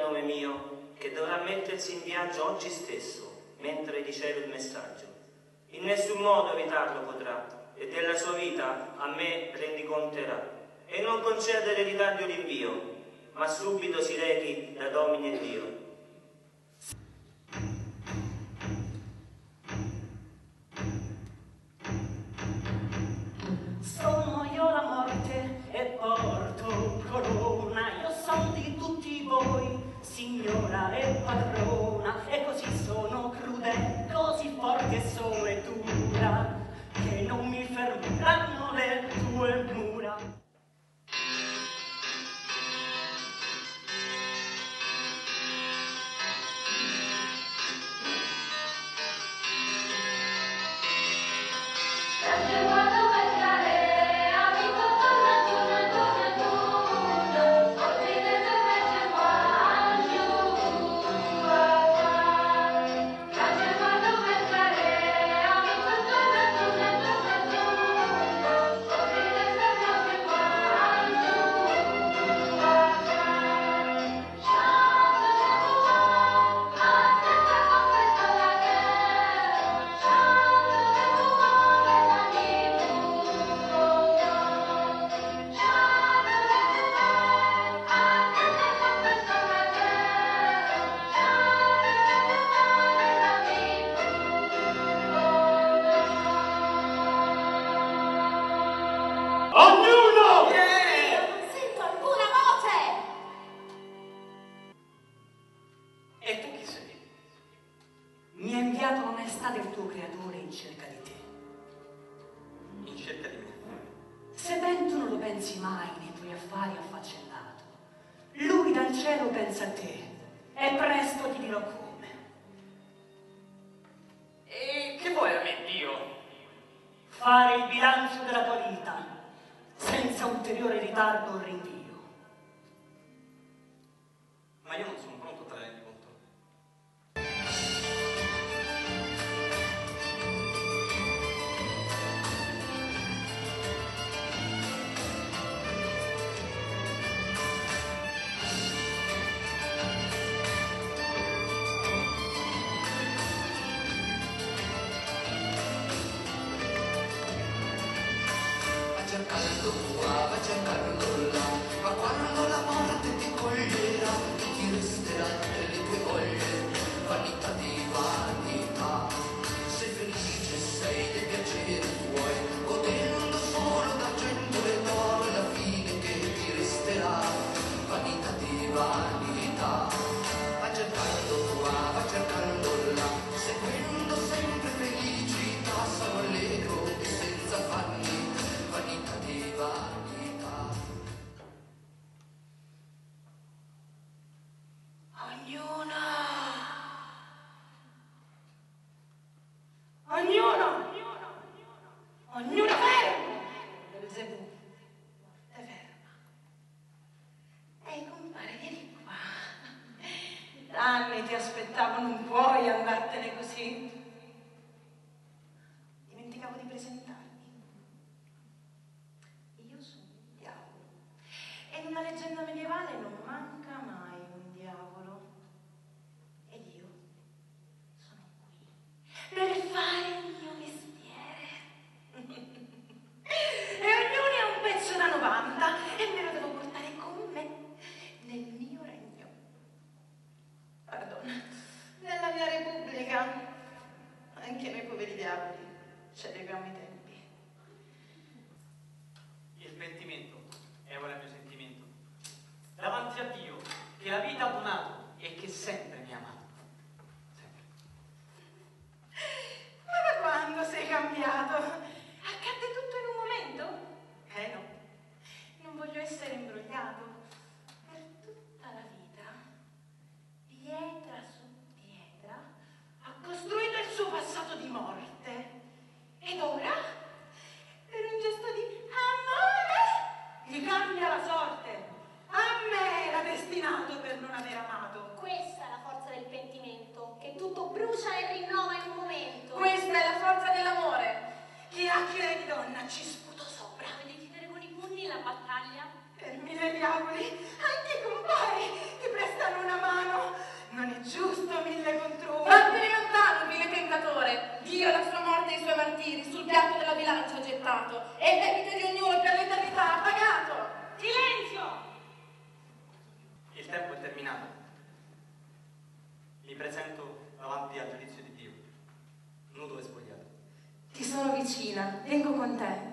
nome mio, che dovrà mettersi in viaggio oggi stesso, mentre riceve il messaggio. In nessun modo evitarlo potrà, e della sua vita a me rendiconterà. E non concedere di tardi l'invio, ma subito si rechi da Domine Dio. Una vez más l'onestà del tuo creatore in cerca di te. In cerca di me. Se ben tu non lo pensi mai nei tuoi affari affaccendato, lui dal cielo pensa a te e presto ti dirò come. E che vuoi da me, Dio? Fare il bilancio della tua vita senza ulteriore ritardo o rinvio. Ma io non sono tua, faccia ma quando la morte ti coglierà miliardi ce i tempi. donna ci sputò sopra. Vedi chiudere con i pugni la battaglia? Per mille diavoli, anche i compari ti prestano una mano. Non è giusto mille contro uno. Vattene lontano, vile tentatore. Dio la sua morte e i suoi martiri sul piatto della bilancia gettato e il debito di ognuno per l'eternità ha pagato. Silenzio! Il tempo è terminato. Mi presento davanti al giudizio di Dio, nudo e spogliato. Ti sono vicina, vengo con te.